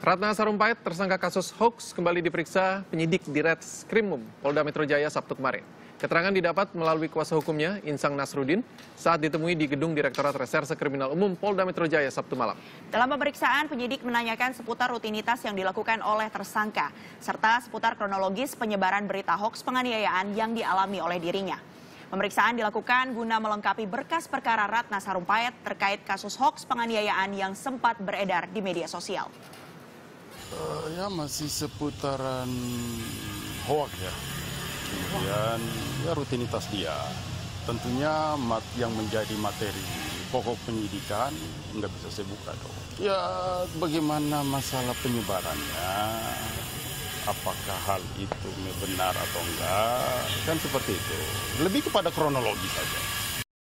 Ratna Sarumpait, tersangka kasus hoax, kembali diperiksa penyidik di Reskrimum Polda Metro Jaya Sabtu kemarin. Keterangan didapat melalui kuasa hukumnya, Insang Nasrudin, saat ditemui di gedung Direktorat Reserse Kriminal Umum Polda Metro Jaya Sabtu malam. Dalam pemeriksaan, penyidik menanyakan seputar rutinitas yang dilakukan oleh tersangka, serta seputar kronologis penyebaran berita hoax penganiayaan yang dialami oleh dirinya. Pemeriksaan dilakukan guna melengkapi berkas perkara Ratna Sarumpait terkait kasus hoax penganiayaan yang sempat beredar di media sosial. Uh, ya masih seputaran hoax ya. Kemudian ya rutinitas dia. Tentunya mat yang menjadi materi pokok penyidikan nggak bisa saya buka dong. Ya bagaimana masalah penyebarannya, apakah hal itu benar atau enggak, kan seperti itu. Lebih kepada kronologi saja.